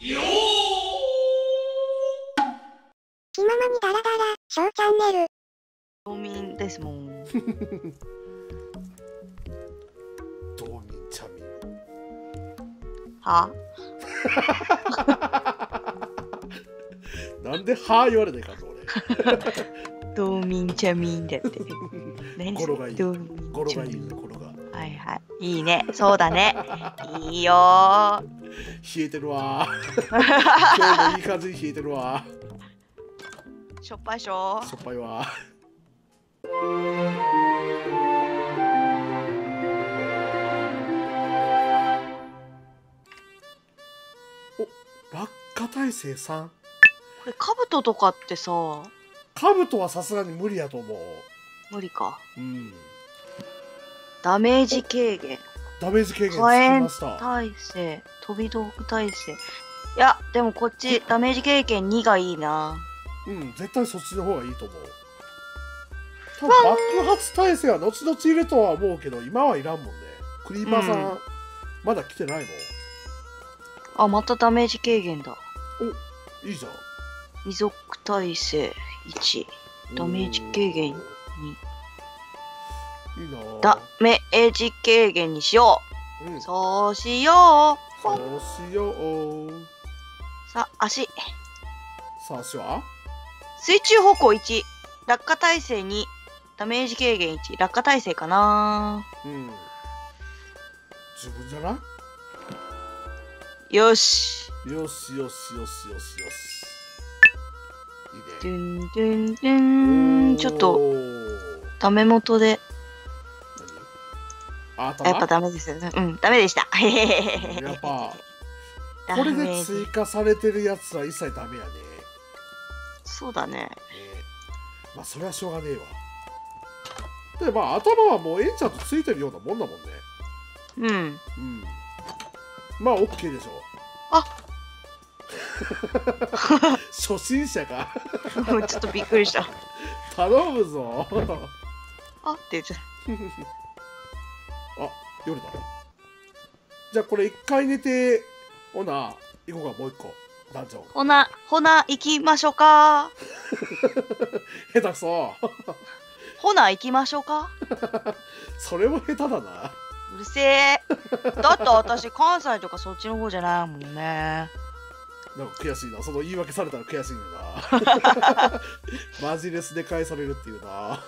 気ままにダラダラ、ショーチャンネル。道民ですもん。道民チャミは？なんではー言われないかんの俺。道民チャミンだって。何語呂がいい。道民語呂がいいいはい。ね。そうだね。いいよー。冷えてるわー 今日もいい感じに冷えてるわしょっぱいしょしょっぱいわお落下耐性3これ、カブトとかってさ、カブトはさすがに無理やと思う無理か。うんダメージ軽減。ダメージ軽減つき火炎ました耐性。飛び道具耐性。いや、でもこっち、ダメージ経験2がいいな。うん絶対そっちの方がいいと思う多分爆発耐性は後々いるとは思うけど今はいらんもんねクリーパーさん、うんまだ来てないもんあ、またダメージ軽減だ。いいじゃん遺族耐性1。ダメージ軽減2。ダメージ軽減にしようんう。そうしよう。そうしようさあ、足。さあ足は？水中歩行1。落下耐性2。ダメージ軽減1。落下耐性かなうん十分じゃなよし。いよしよしよしよしよしいいねドゥンドゥンドゥン。ちょっと、ダメ元で。何あやっぱ頭ダメですよね。うん、ダメでした。やっぱ。ダこれで追加されてるやつは一切ダメやね。そうだね。ね。まあそれはしょうがねえわ。でまあ頭はもうエンチャントついてるようなもんだもんね。うん。うん。まあ OK でしょ。あ！初心者か。ちょっとびっくりした。頼むぞ。あ！って言っちゃっあ夜だじゃあこれ一回寝てほな行こうかもう一個ダンジョンた。ほな、ほな、行きましょうか。下手くそほな、行きましょうか。それも下手だなうるせえ。だって私、関西とかそっちの方じゃないもんね。なんか悔しいなその言い訳されたら悔しいんだな マジレスで返されるっていうな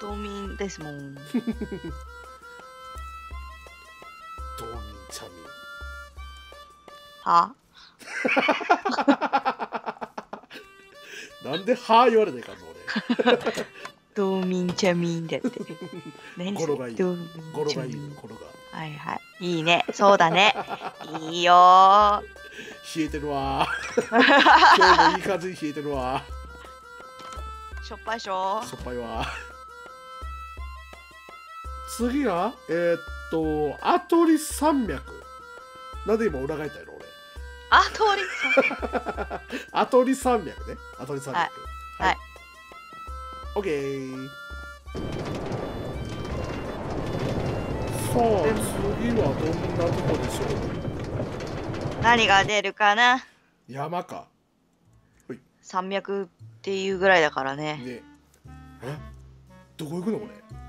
道民ですもん。道民チャミは？なんではー言われないかんの俺 道民チャミンだって。何それ語呂がいい道民語呂がいいチャミン語呂がはいはい。いいね。そうだね。いいよー。冷えてるわ 今日もいい感じに冷えてるわしょっぱいしょしょっぱいわ次がえー、っとアトリ山脈。なんで今裏返ったやろ俺。あ、通り。アトリ山脈ね。アトリ山脈。はい。はい。オッケーさあ次はどんなとこでしょう何が出るかな。山か。山脈っていうぐらいだからね。ね。え？どこ行くのこれ？え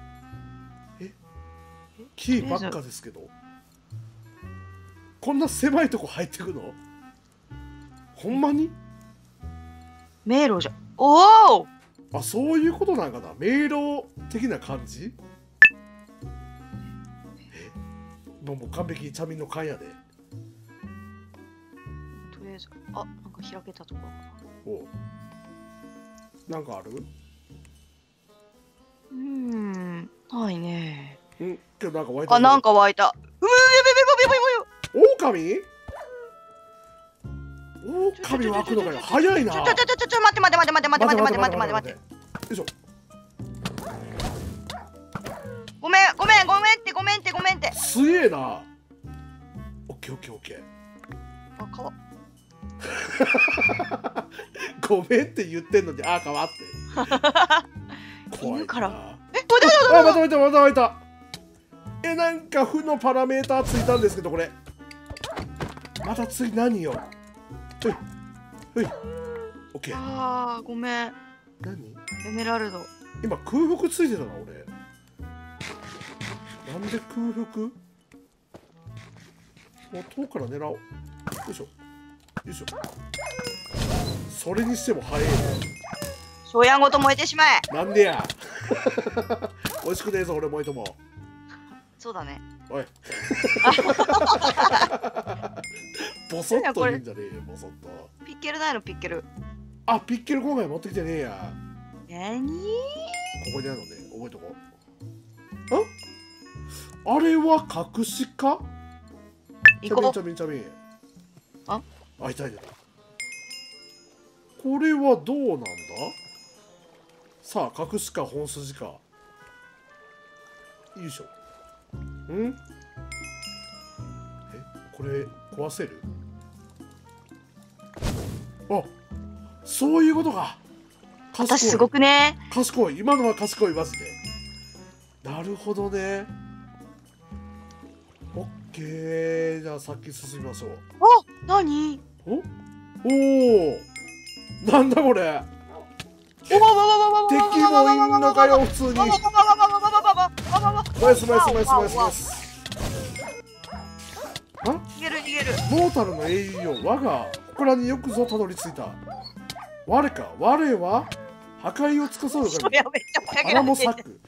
木ばっかですけど。こんな狭いとこ入ってくの？ほんまに？迷路じゃ。おお！あそういうことなんかな？迷路的な感じ？え？もう完璧にチャミンの勘やで。とりあえず、あ、なんか開けたところかな。おう。なんかある？うーん、ないね。んけどなんか湧いたあ、なんか湧いた。うむやべべべべべべべ狼？狼湧くのが早いなちょちょちょちょちょ待って待って待って待って待って待って待って待って待って。よいしょごめんごめんごめんってごめんってごめんって。すげえなオッケーオッケーオッケーあ、川。ごめんって言ってんのにあーかわって怖いな犬からあえ、どうだまたまたまた湧いたえなんか負のパラメーターついたんですけどこれ。また次何よ。ほい。ほい。オッケー。ああごめん。何？エメラルド。今空腹ついてたな俺。なんで空腹？もう遠くから狙おう。よいしょ。よいしょ。それにしても早いね。小やんごと燃えてしまえ。なんでや。美味しくねえぞ俺もいともそうだね。おい。ボソッと言うんじゃねえよボソッと。ピッケルないのピッケル。あピッケル今回持ってきてねえや。なにここにあるのね。覚えとこう。ああれは隠しか？行こちゃみんちゃみんちゃみん。あ？あいたいた。これはどうなんだ？さあ隠しか本筋か。よいしょん？えこれ壊せる？あそういうことか。う私すごくね。賢い。今のは賢いマジで。なるほどね。オッケーじゃあ先進みましょう。お何？お？おおなんだこれ。敵もいんのかよ普通にナイスナイスナイスナイスナイス。逃げる逃げる。モータルの英雄よ我がここらによくぞたどり着いた。我か？我は？破壊を司るそ神られてる。モサック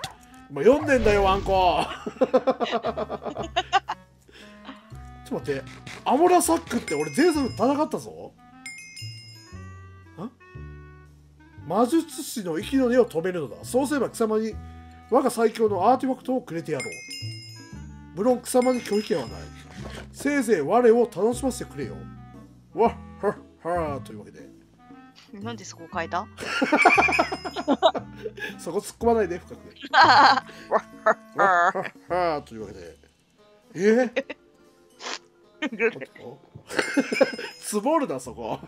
今読んでんだよワンコ。ちょっと待って。アモラサックって俺前作戦ったぞ。ん魔術師の息の根を止めるのだ。そうすれば貴様に我が最強のアーティファクトをくれてやろう。無論貴様に拒否権はない。せいぜい我を楽しませてくれよ。わっはっはというわけで。なんでそこ変えた？そこ突っ込まないで深くわっはっはというわけで。え？ー、つぼるなそこ。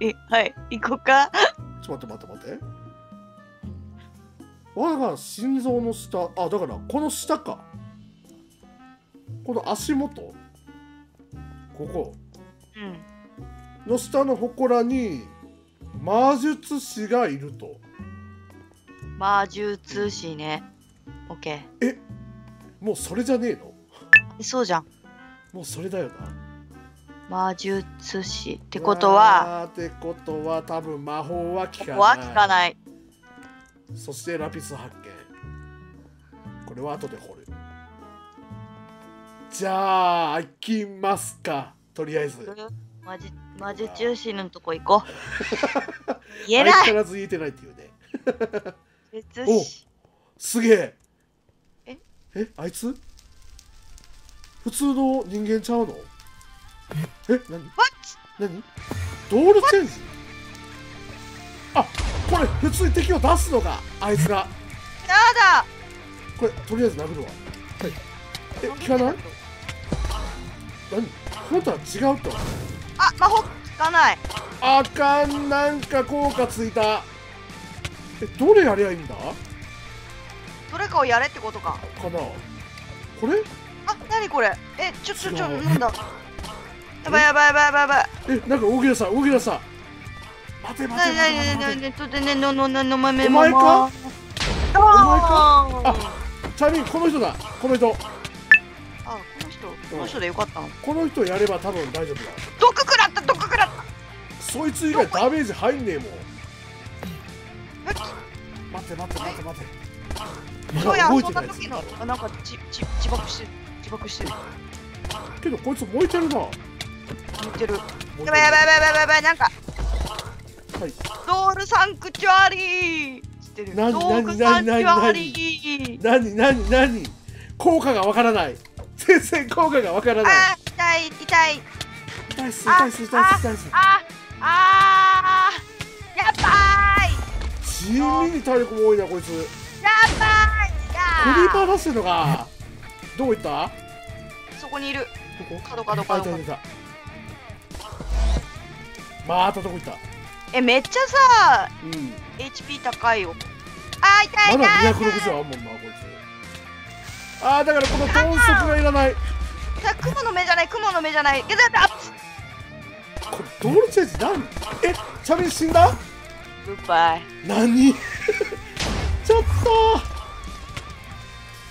えはい。行こうかちょっと待って待って。待って我が心臓の下。あだからこの下か。この足元。ここ。うんの下の祠に魔術師がいると。魔術師ね。オッケもうそれじゃねえの？ーそうじゃん。もうそれだよな魔術師ってことはってことは多分魔法は効かない。かない。そしてラピス発見。これは後で掘る。じゃあ行きますか。とりあえず。魔術魔術師のとこ行こう。言えない。相変わらず言えてないっていうね。術お師すげえ。え？えあいつ？普通の人間ちゃうの？え何？What? 何？ドールチェンジ？あこれ普通に敵を出すのかあいつが。やだ。これとりあえず殴るわ。はい。え効かない？何？本当は違うと。あ魔法効かない。あかんなんか効果ついた。えどれやりゃいいんだどれかをやれってことかかなこれあ何これえちょちょちょなんだ？やばいやばいやばいやばいやばい。えなんか動き出した動き出した待て待て。な待て待て待てとでねののののまめお前か？あお前か？あチャミンこの人だ。この人。あこの人。この人でよかったの？この人やれば多分大丈夫だ。毒食らった毒食らった。そいつ以外ダメージ入んねえもん。え？待って待って待って。待ってそうや動いてなやつ。ない時のあなんかちち自爆してる。自爆してる。けどこいつ燃えてるな似てる。やばいやばいやばいやばいやばいなんか。はい。ドールサンクチュアリー。知ってる何ドールサンクチュアリー。何何何効果がわからない全然効果がわからないあー痛い痛い痛いっす痛いっす痛いっす痛いっすああーやばい地味に体力も多いなこいつやばいクリやパー出しのかどこ行ったーそこにいるどこ角角あい角角またどこ行った。えめっちゃさうん。HP 高いよ。あー痛いまだ痛い痛い。260あんもんなこいああだからこの豚足がいらない。じゃあ雲の目じゃない雲の目じゃない。けどあっこれドルチェジ何えチャミン死んだ？グッバイ。何？ちょっと。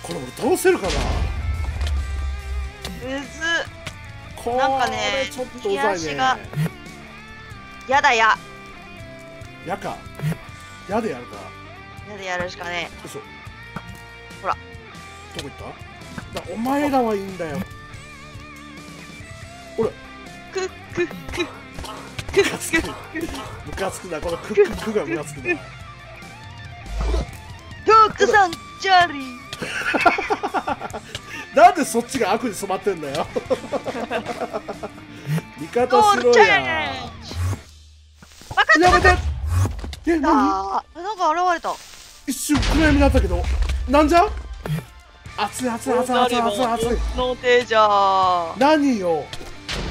これ俺倒せるかな？むず。なんかねちょっとうざい右足ねがやだや。やか。やでやるか。よやでやるしかねいしょほら。どこ行った？だお前らはいいんだよ。えクックックックックックムカつくなこのクックックがムカつくなトークさんチャーリーなんでそっちが悪に染まってんだよ味方しろややめて。え何あーなんか現れた。一瞬暗闇になったけど。なんじゃ？熱い熱い熱い熱い熱い熱い。の手じゃ。何よ？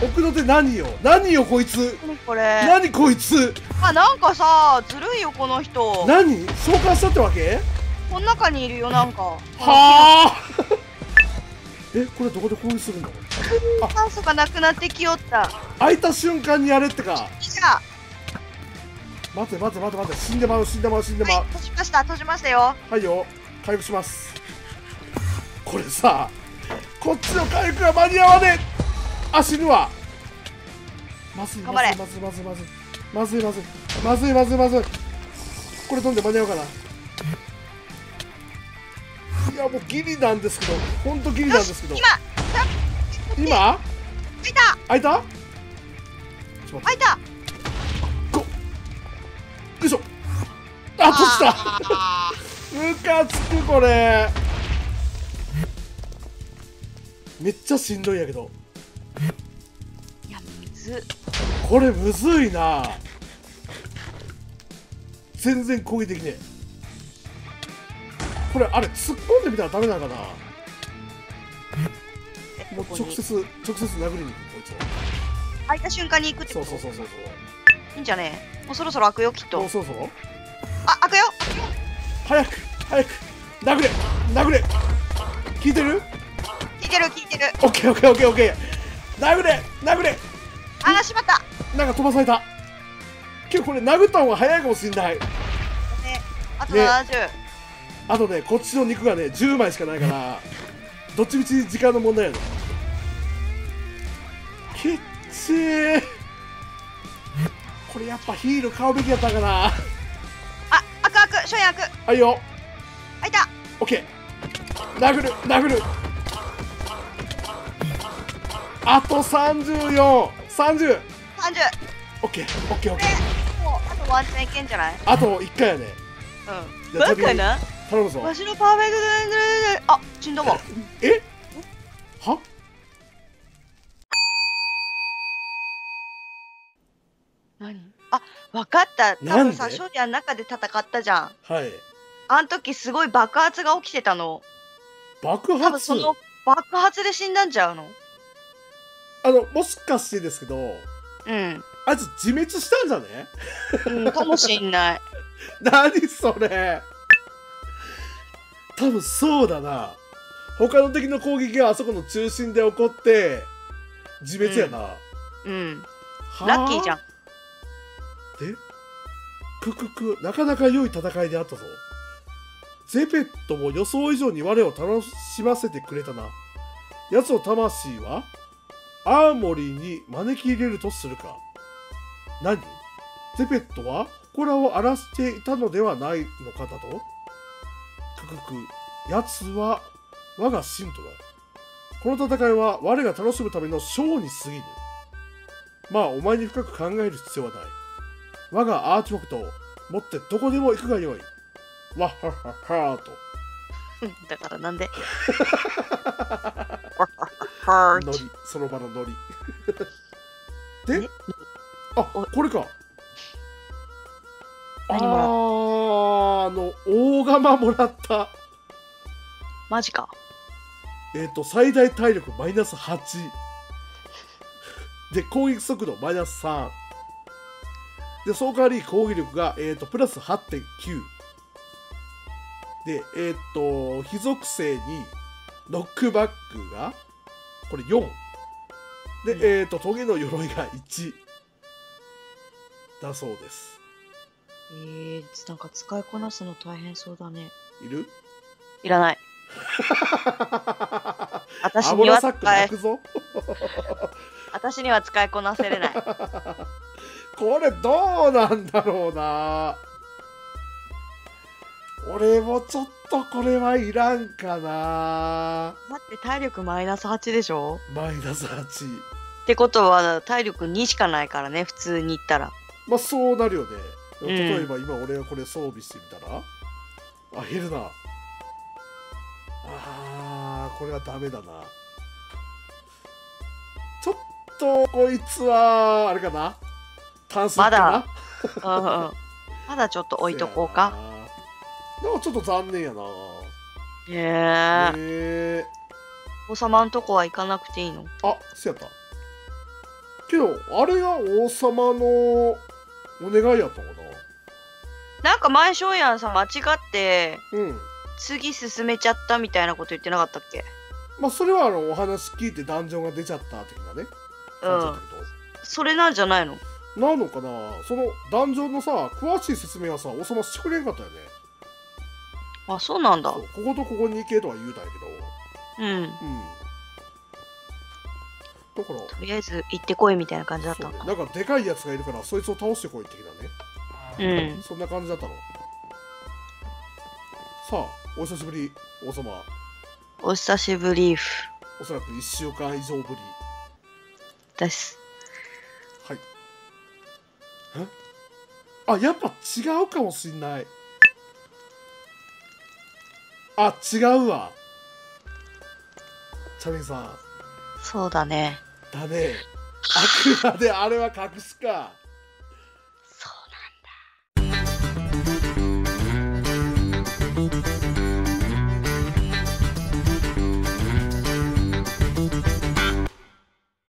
奥の手何よ？何よこいつ？何これ？何こいつ？あなんかさずるいよこの人。何？召喚したってわけ？この中にいるよなんか。はあ。えこれどこで攻撃するの？酸素がなくなってきよった。開いた瞬間にやれってか。じゃあ待て待て待て待て。死んでまう死んでまう死んでまう。はい閉じました閉じましたよ。はいよ。回復します。これさこっちの回復が間に合わねえ。あ死ぬわ。まずいまずいまずいまずいまずいまずいまずいまずいまずいまずい。これ飛んで間に合うかな。いやもうギリなんですけど。ほんとギリなんですけど。今今？開いた。開いた？開いた。よいしょ。あ閉じた。あムカつくこれ。めっちゃしんどいやけど。ーいや水これむずいな。全然攻撃できねえ。これあれ突っ込んでみたらダメなのかな。もう直接直接殴りに行くこいつを開いた瞬間に行くってそこと？うそうそうそういいんじゃね？もうそろそろ開くよきっと。そうそう。あ開くよ。早く早く。殴れ殴れ。聞いてる？聞いてる聞いてる。オッケーオッケーオッケーオッケー殴れ殴れ。あーしまった。なんか飛ばされた。今日これ殴った方が早いかもしんない。ねあとね。70、あとねこっちの肉がね10枚しかないからどっちみち時間の問題やね。きっちーこれやっぱヒール買うべきやったかな。あ開く開く初夜開く。はいよ。開いた。オッケー殴る殴るあと3430 30オッケーオッケーオッでケーもうあとワンチャンいけんじゃない？あと1回やねうん。バカな？頼むぞ。わしのパーフェクトであ死んだわえあわかった。多分さショーアの中で戦ったじゃん。はい。あん時すごい爆発が起きてたの。爆多分発その爆発で死んだんちゃうの？あのもしかしてですけどうん、あいつ自滅したんじゃね？うん、かもしんない。何それ？多分そうだな。他の敵の攻撃があそこの中心で起こって自滅やな、うん。はラッキーじゃんでクククなかなか良い戦いであったぞ。ゼペットも予想以上に我を楽しませてくれたな。奴の魂は？アーモリーに招き入れるとするか。何？ゼペットは？祠を荒らしていたのではないのかだと？ククク奴は？我が信徒だ。この戦いは我が楽しむためのショーに過ぎぬ。まあお前に深く考える必要はない。我がアーチフォクトを持ってどこでも行くがよい。わっはっはっはーと。うんだからなんで。ハノリその場のノリ。でね。あこれか。あ何もらっーあの大釜もらった。マジか。えっ、と最大体力マイナス8で攻撃速度マイナス3でその代わり攻撃力が、えー、とプラス8.9でえっ、と非属性にノックバックがこれ4で、うん。えっ、とトゲの鎧が1だそうです。えー、なんか使いこなすの大変そうだね。いる？いらない。私には使ラサック泣え、くぞ。私には使いこなせれない。これどうなんだろうな。俺もちょっとこれはいらんかな。待って、体力マイナス8でしょ？マイナス8ってことは、体力2しかないからね、普通に言ったら。まあそうなるよね。ん。例えば今俺がこれ装備してみたら、あ減るな。あーこれはダメだな。ちょっとこいつはあれかな単数か。なまうんうん。まだちょっと置いとこうか。な。んかちょっと残念やな。へえ。え。王様んとこは行かなくていいの？あそうやった。けどあれが王様のお願いやったのかな。んか前、翔やんさん間違って、なうん。次進めちゃったみたいなこと言ってなかったっけ？まあそれはあのお話聞いてダンジョンが出ちゃった的なね。感じだったけど、それなんじゃないの？なのかな？そのダンジョンのさ詳しい説明はさおさましてくれんかったよね。あ、そうなんだ。こことここに行けとは言うたんやけうん。どうん。だからとりあえず行ってこいみたいな感じだったのか。そうなんかでかいやつがいるからそいつを倒してこい的なね。うん。そんな感じだったの。さあお久しぶり王様お久しぶりおそらく1週間以上ぶり。です。あやっぱ違うかもしんない。あ違うわ。チャミンさん。そうだね。だね。あくまであれは隠しか